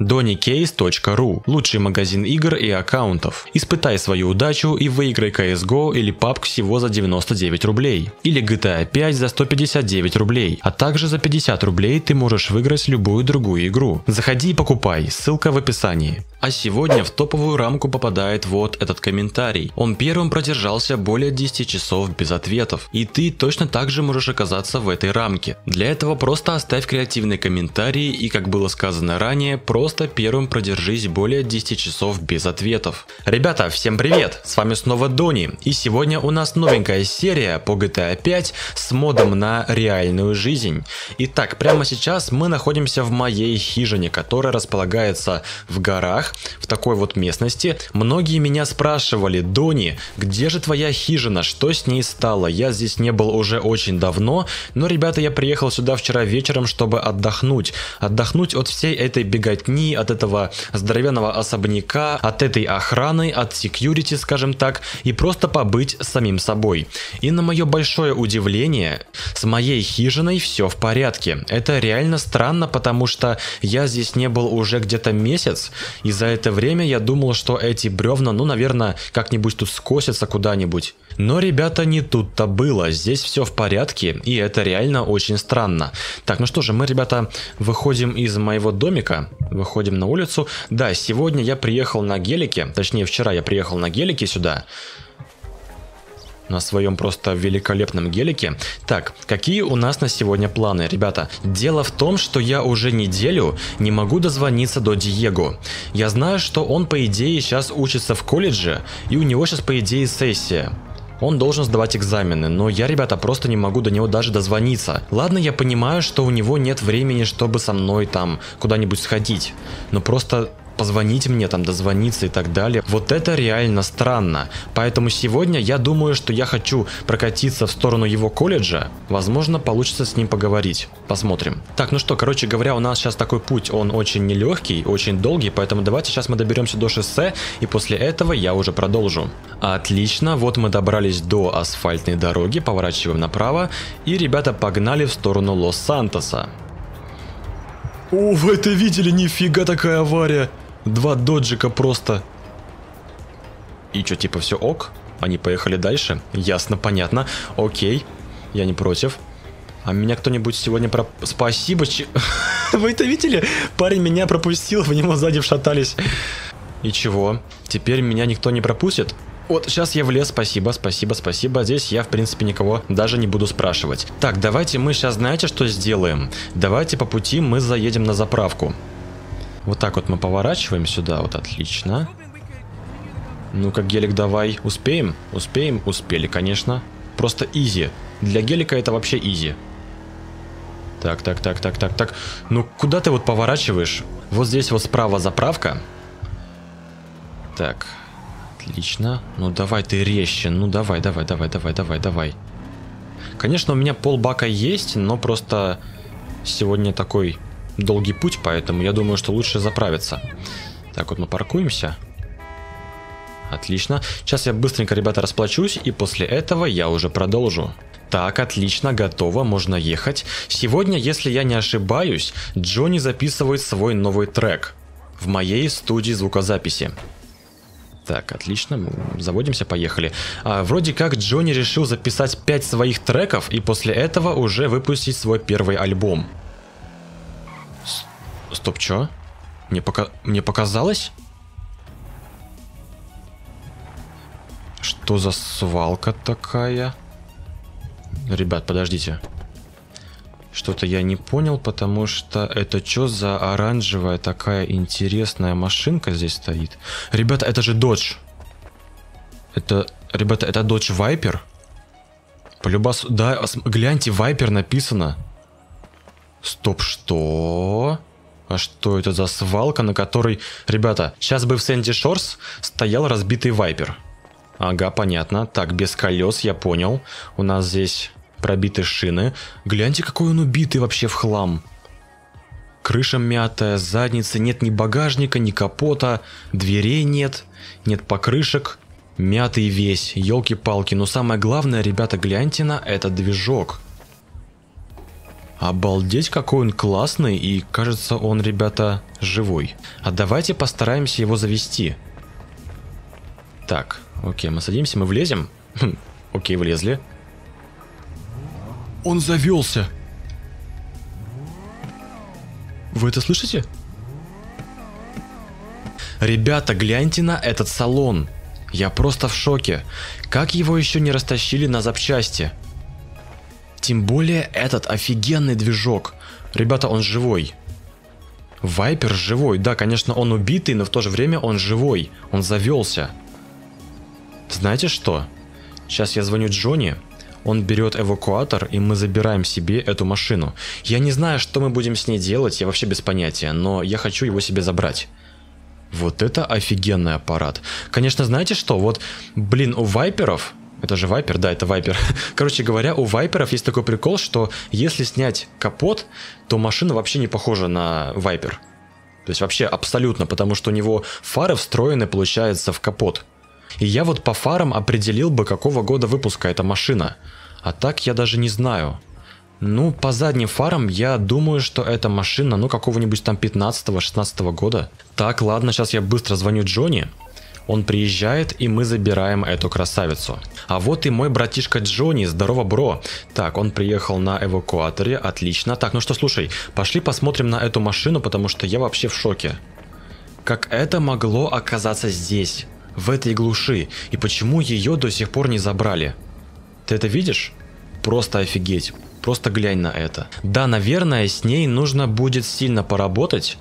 DonnyCase.ru – лучший магазин игр и аккаунтов. Испытай свою удачу и выиграй CSGO или PUBG всего за 99 рублей. Или GTA 5 за 159 рублей. А также за 50 рублей ты можешь выиграть любую другую игру. Заходи и покупай, ссылка в описании. А сегодня в топовую рамку попадает вот этот комментарий. Он первым продержался более 10 часов без ответов. И ты точно так же можешь оказаться в этой рамке. Для этого просто оставь креативный комментарий и, как было сказано ранее, просто первым продержись более 10 часов без ответов. Ребята, всем привет! С вами снова Дони. И сегодня у нас новенькая серия по GTA 5 с модом на реальную жизнь. Итак, прямо сейчас мы находимся в моей хижине, которая располагается в горах, в такой вот местности. Многие меня спрашивали, Дони, где же твоя хижина, что с ней стало? Я здесь не был уже очень давно, но, ребята, я приехал сюда вчера вечером, чтобы отдохнуть. Отдохнуть от всей этой беготни, от этого здоровенного особняка, от этой охраны, от security, скажем так, и просто побыть самим собой. И на мое большое удивление, с моей хижиной все в порядке. Это реально странно, потому что я здесь не был уже где-то месяц, и за это время я думал, что эти бревна, ну, наверное, как-нибудь тут скосятся куда-нибудь. Но, ребята, не тут-то было. Здесь все в порядке, и это реально очень странно. Так, ну что же, мы, ребята, выходим из моего домика, выходим на улицу. Да, сегодня я приехал на гелике, точнее, вчера я приехал на гелике сюда на своем просто великолепном гелике. Так, какие у нас на сегодня планы, ребята? Дело в том, что я уже неделю не могу дозвониться до Диего. Я знаю, что он по идее сейчас учится в колледже, и у него сейчас по идее сессия. Он должен сдавать экзамены, но я, ребята, просто не могу до него даже дозвониться. Ладно, я понимаю, что у него нет времени, чтобы со мной там куда-нибудь сходить, но просто позвонить мне, там, дозвониться и так далее. Вот это реально странно. Поэтому сегодня я думаю, что я хочу прокатиться в сторону его колледжа. Возможно, получится с ним поговорить. Посмотрим. Так, ну что, короче говоря, у нас сейчас такой путь, он очень нелегкий, очень долгий, поэтому давайте сейчас мы доберемся до шоссе, и после этого я уже продолжу. Отлично, вот мы добрались до асфальтной дороги, поворачиваем направо, и ребята погнали в сторону Лос-Сантоса. О, вы это видели? Нифига такая авария! Два доджика просто. И что, типа все ок? Они поехали дальше? Ясно, понятно. Окей, я не против. А меня кто-нибудь сегодня про... Спасибо, че... Вы это видели? Парень меня пропустил, в него сзади вшатались. И чего? Теперь меня никто не пропустит? Вот, сейчас я влез, спасибо, спасибо, спасибо. Здесь я, в принципе, никого даже не буду спрашивать. Так, давайте мы сейчас, знаете, что сделаем? Давайте по пути мы заедем на заправку. Вот так вот мы поворачиваем сюда, вот отлично. Ну-ка, гелик, давай. Успеем? Успеем? Успели, конечно. Просто изи. Для гелика это вообще изи. Так, так, так, так, так, так. Ну, куда ты вот поворачиваешь? Вот здесь вот справа заправка. Так, отлично. Ну, давай ты резче. Ну, давай, давай, давай, давай, давай, давай. Конечно, у меня пол бака есть, но просто сегодня такой долгий путь, поэтому я думаю, что лучше заправиться. Так, вот мы паркуемся. Отлично. Сейчас я быстренько, ребята, расплачусь, и после этого я уже продолжу. Так, отлично, готово, можно ехать. Сегодня, если я не ошибаюсь, Джонни записывает свой новый трек в моей студии звукозаписи. Так, отлично, заводимся, поехали. А, вроде как Джонни решил записать 5 своих треков и после этого уже выпустить свой первый альбом. Стоп, чё? Мне, пока... Мне показалось? Что за свалка такая? Ребят, подождите. Что-то я не понял, потому что это что за оранжевая такая интересная машинка здесь стоит? Ребята, это же Dodge. Это, ребята, это Dodge Viper? Полюбас... Да, гляньте, Viper написано. Стоп, что? А что это за свалка, на которой... Ребята, сейчас бы в Сэнди Шорс стоял разбитый Вайпер. Ага, понятно. Так, без колес, я понял. У нас здесь пробиты шины. Гляньте, какой он убитый вообще в хлам. Крыша мятая, задницы, нет ни багажника, ни капота, дверей нет, нет покрышек. Мятый весь, елки-палки. Но самое главное, ребята, гляньте на этот движок. Обалдеть, какой он классный, и кажется, он, ребята, живой. А давайте постараемся его завести. Так, окей, мы садимся, мы влезем. Хм, окей, влезли. Он завелся. Вы это слышите? Ребята, гляньте на этот салон. Я просто в шоке. Как его еще не растащили на запчасти? Тем более этот офигенный движок. Ребята, он живой. Вайпер живой. Да, конечно, он убитый, но в то же время он живой. Он завелся. Знаете что? Сейчас я звоню Джонни. Он берет эвакуатор, и мы забираем себе эту машину. Я не знаю, что мы будем с ней делать, я вообще без понятия, но я хочу его себе забрать. Вот это офигенный аппарат. Конечно, знаете что? Вот, блин, у вайперов... Это же вайпер, да, это вайпер. Короче говоря, у вайперов есть такой прикол, что если снять капот, то машина вообще не похожа на вайпер. То есть вообще абсолютно, потому что у него фары встроены, получается, в капот. И я вот по фарам определил бы, какого года выпуска эта машина. А так я даже не знаю. Ну, по задним фарам я думаю, что эта машина, ну, какого-нибудь там 15-16 года. Так, ладно, сейчас я быстро звоню Джонни. Он приезжает, и мы забираем эту красавицу. А вот и мой братишка Джонни, здорово, бро. Так, он приехал на эвакуаторе, отлично. Так, ну что, слушай, пошли посмотрим на эту машину, потому что я вообще в шоке. Как это могло оказаться здесь, в этой глуши, и почему ее до сих пор не забрали? Ты это видишь? Просто офигеть. Просто глянь на это. Да, наверное, с ней нужно будет сильно поработать,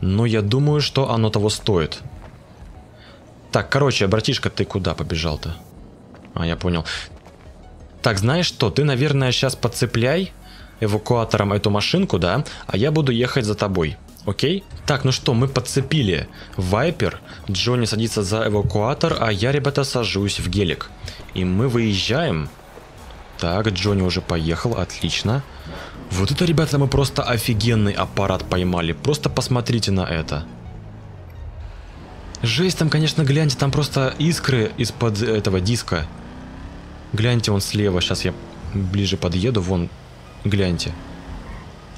но я думаю, что оно того стоит. Так, короче, братишка, ты куда побежал-то? А, я понял. Так, знаешь что, ты, наверное, сейчас подцепляй эвакуатором эту машинку, да? А я буду ехать за тобой. Окей? Так, ну что, мы подцепили Вайпер, Джонни садится за эвакуатор, а я, ребята, сажусь в гелик. И мы выезжаем так, Джонни уже поехал, отлично. Вот это, ребята, мы просто офигенный аппарат поймали. Просто посмотрите на это. Жесть, там, конечно, гляньте, там просто искры из-под этого диска. Гляньте, он слева. Сейчас я ближе подъеду, вон, гляньте.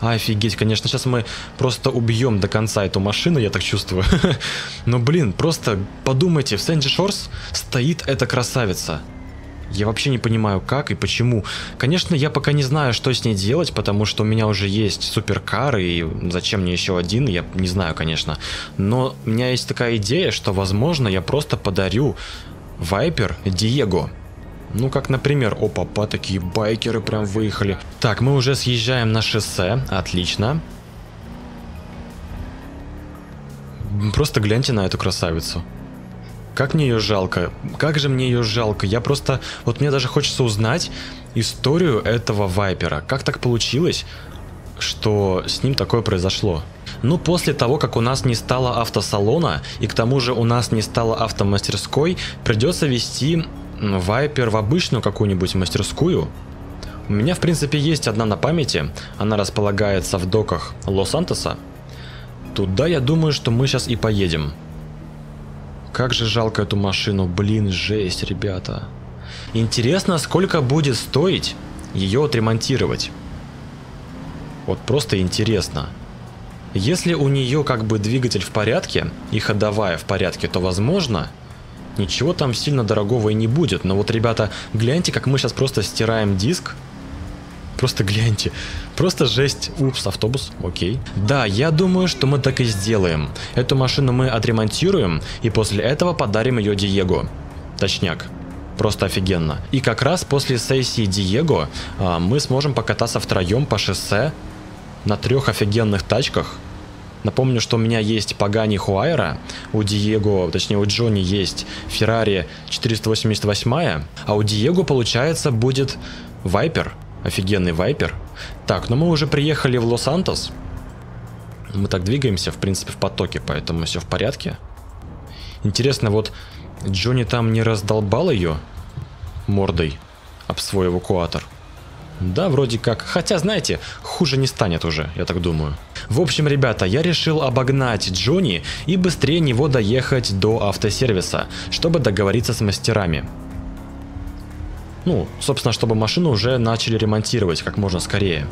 Офигеть, конечно, сейчас мы просто убьем до конца эту машину, я так чувствую. Но, блин, просто подумайте, в Сэнди Шорс стоит эта красавица. Я вообще не понимаю, как и почему. Конечно, я пока не знаю, что с ней делать, потому что у меня уже есть суперкар, и зачем мне еще один, я не знаю, конечно. Но у меня есть такая идея, что, возможно, я просто подарю Вайпер Диего. Ну, как, например, о, папа, такие байкеры прям выехали. Так, мы уже съезжаем на шоссе, отлично. Просто гляньте на эту красавицу. Как мне ее жалко. Как же мне ее жалко. Я просто... Вот мне даже хочется узнать историю этого Вайпера. Как так получилось, что с ним такое произошло? Ну, после того, как у нас не стало автосалона, и к тому же у нас не стало автомастерской, придется вести Вайпер в обычную какую-нибудь мастерскую. У меня, в принципе, есть одна на памяти. Она располагается в доках Лос-Антоса. Туда, я думаю, что мы сейчас и поедем. Как же жалко эту машину, блин, жесть, ребята. Интересно, сколько будет стоить ее отремонтировать. Вот просто интересно. Если у нее как бы двигатель в порядке и ходовая в порядке, то возможно ничего там сильно дорогого и не будет. Но вот, ребята, гляньте, как мы сейчас просто стираем диск Просто гляньте. Просто жесть. Упс, автобус. Окей. Да, я думаю, что мы так и сделаем. Эту машину мы отремонтируем, и после этого подарим ее Диего. Точняк. Просто офигенно. И как раз после сессии Диего а, мы сможем покататься втроем по шоссе на трех офигенных тачках. Напомню, что у меня есть Пагани Хуайра, у Диего, точнее у Джонни есть Феррари 488, а у Диего, получается, будет Вайпер Офигенный вайпер. Так, ну мы уже приехали в Лос-Антос. Мы так двигаемся, в принципе, в потоке, поэтому все в порядке. Интересно, вот Джонни там не раздолбал ее мордой об свой эвакуатор? Да, вроде как. Хотя, знаете, хуже не станет уже, я так думаю. В общем, ребята, я решил обогнать Джонни и быстрее него доехать до автосервиса, чтобы договориться с мастерами. Ну, собственно, чтобы машину уже начали ремонтировать как можно скорее.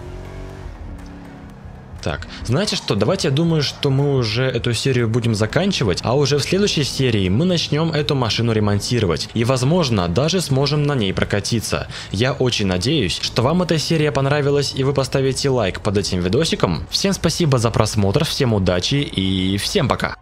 Так, знаете что, давайте я думаю, что мы уже эту серию будем заканчивать, а уже в следующей серии мы начнем эту машину ремонтировать. И возможно, даже сможем на ней прокатиться. Я очень надеюсь, что вам эта серия понравилась и вы поставите лайк под этим видосиком. Всем спасибо за просмотр, всем удачи и всем пока!